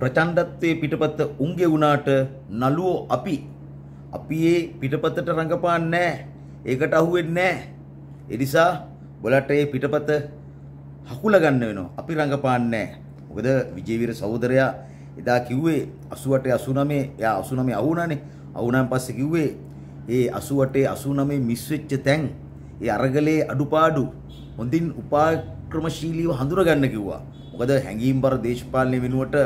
ප්‍රචණ්ඩත්වයේ පිටපත උන්ගේ වුණාට නළුවෝ අපි අපි ඒ පිටපතට රඟපාන්නේ නැහැ. ඒකට අහුවෙන්නේ නැහැ. ඒ නිසා බලට ඒ පිටපත හකුල ගන්න වෙනවා. අපි රඟපාන්නේ නැහැ. මොකද විජේවීර සහෝදරයා එදා කිව්වේ 88 89 එයා 89 අහුණානේ. අහුණාන් පස්සේ කිව්වේ ඒ 88 89 මිස් වෙච්ච තැන් ඒ අරගලේ අඩුපාඩු හොඳින් උපක්‍රමශීලීව හඳුනගන්න කිව්වා. මොකද හැඟීම්බර දේශපාලනය වෙනුවට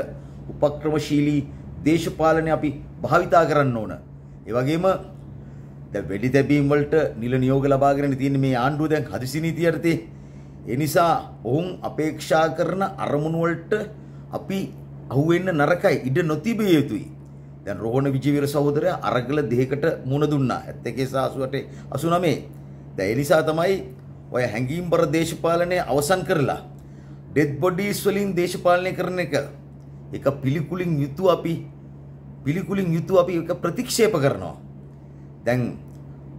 උපක්‍රමශීලී දේශපාලනය අපි භාවිතා කරන්න ඕන. ඒ වගේම දැන් වෙඩි තැබීම් වලට නිල නියෝග ලබාගෙන තියෙන මේ ආණ්ඩුව දැන් හදිසි නීති යටතේ ඒ නිසා ඔවුන් අපේක්ෂා කරන අරමුණු වලට අපි අහුවෙන්න නරකයි ඉඩ නොතිබිය යුතුයි. දැන් රෝහණ විජේවීර සහෝදරයා අරගල දෙකකට මුණ දුන්නා 71 88 89. දැන් ඒ නිසා තමයි ඔය හැංගීම්බර දේශපාලනය අවසන් කරලා ඩෙඩ් බොඩීස් වලින් දේශපාලනය කරන එක එක පිළිකුලින් යුතුව අපි පිළිකුලින් යුතුව අපි එක ප්‍රතික්ෂේප කරනවා. දැන්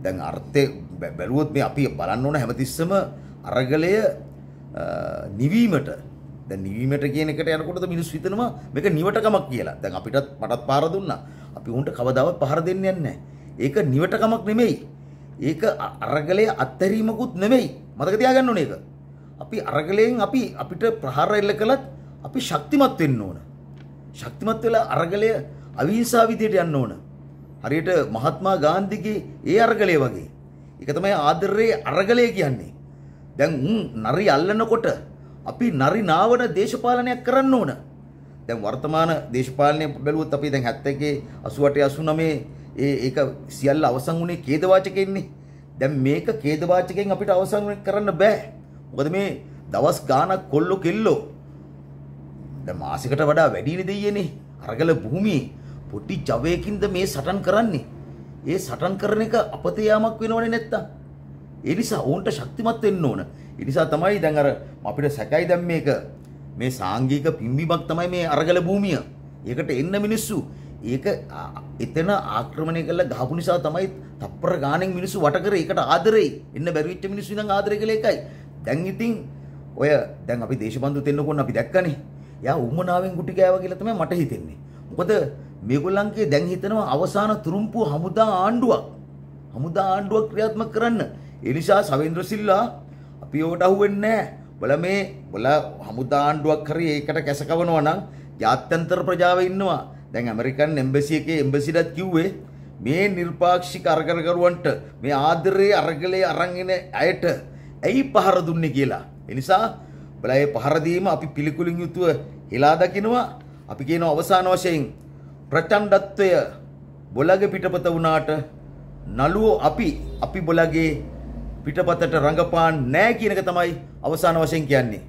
දැන් අර්ථය බැලුවොත් මේ අපි බලන්න ඕන හැමතිස්සම අරගලය නිවීමට දැන් නිවීමට කියන එකට යනකොට මිනිස්සු හිතනවා මේක නිවටකමක් කියලා. දැන් අපිටත් මටත් පාර දුන්නා. අපි උන්ට කවදාවත් පහර දෙන්නේ නැහැ. ඒක නිවටකමක් නෙමෙයි. ඒක අරගලයේ අත්හැරීමකුත් නෙමෙයි. මතක තියාගන්න ඕනේ ඒක. අපි අරගලයෙන් අපි අපිට ප්‍රහාර එල්ල කළත් අපි ශක්තිමත් වෙන්න ඕන. ශක්තිමත් වෙලා අරගලය අවිහිංසා විදියට යන්න ඕන. හරියට මහත්මා ගාන්ධිගේ ඒ අරගලය වගේ. ඒක තමයි ආදරයේ අරගලය කියන්නේ. දැන් උන් නරි අල්ලනකොට අපි නරි නාවන දේශපාලනයක් කරන්න ඕන. දැන් වර්තමාන දේශපාලනය බැලුවොත් අපි දැන් 71 88 89 ඒ ඒක සියල්ල අවසන් වුණේ ඛේදවාචකෙන්නේ. දැන් මේක ඛේදවාචකෙන් අපිට අවසන් කරන්න බෑ. මොකද මේ දවස් ගාණක් කොල්ලෝ කෙල්ලෝ දැන් මාසෙකට වඩා වැඩිනේ දෙයියනේ. අරගල භූමියේ පොඩි ජවයකින්ද මේ සටන් කරන්නේ. ඒ සටන් කරන එක අපතේ යාමක් වෙනවනේ නැත්තම්. ඒ නිසා ඕන්ට ශක්තිමත් වෙන්න ඕන. ඒ නිසා තමයි දැන් අර අපිට සැකයි දැන් මේක මේ සාංගික පිම්බීමක් තමයි මේ අරගල භූමිය. ඒකට එන්න මිනිස්සු ඒක එතන ආක්‍රමණය කරලා ගහපු නිසා තමයි තප්පර ගාණෙන් මිනිස්සු වට කරේ. ඒකට ආදරෙයි. එන්න බැරි වෙච්ච මිනිස්සු ඉඳන් ආදරය කළේ ඒකයි. දැන් ඉතින් ඔය දැන් අපි දේශබන්දු දෙන්නකොන් අපි දැක්කනේ. යා උමනාවෙන් ගුටි කෑවා කියලා තමයි මට හිතෙන්නේ. මොකද මේගොල්ලන්ගේ දැන් හිතනවා අවසාන තුරුම්පුව හමුදා ආණ්ඩුවක්. හමුදා ආණ්ඩුවක් ක්‍රියාත්මක කරන්න. ඒ නිසා සවේන්ද්‍ර සිල්ලා අපි ඕකට අහුවෙන්නේ නැහැ. බල මේ බල හමුදා ආණ්ඩුවක් හරි ඒකට කැසකවනවා නම් ජාත්‍යන්තර ප්‍රජාව ඉන්නවා. දැන් ඇමරිකන් එම්බසි එකේ එම්බසිලත් කිව්වේ මේ නිර්පාක්ෂික අරගලකරුවන්ට මේ ආදරයේ අරගලයේ අරන් එන අයට ඇයි පහර දුන්නේ කියලා. ඒ නිසා බලය පහර දීම අපි පිළිකුලින් යුතුව හෙලා දකිනවා. අපි කියන අවසාන වශයෙන් ප්‍රචණ්ඩත්වය බොලගේ පිටපත වුණාට නළුවෝ අපි අපි බොලගේ පිටපතට රඟපාන් නෑ කියන එක තමයි අවසාන වශයෙන් කියන්නේ.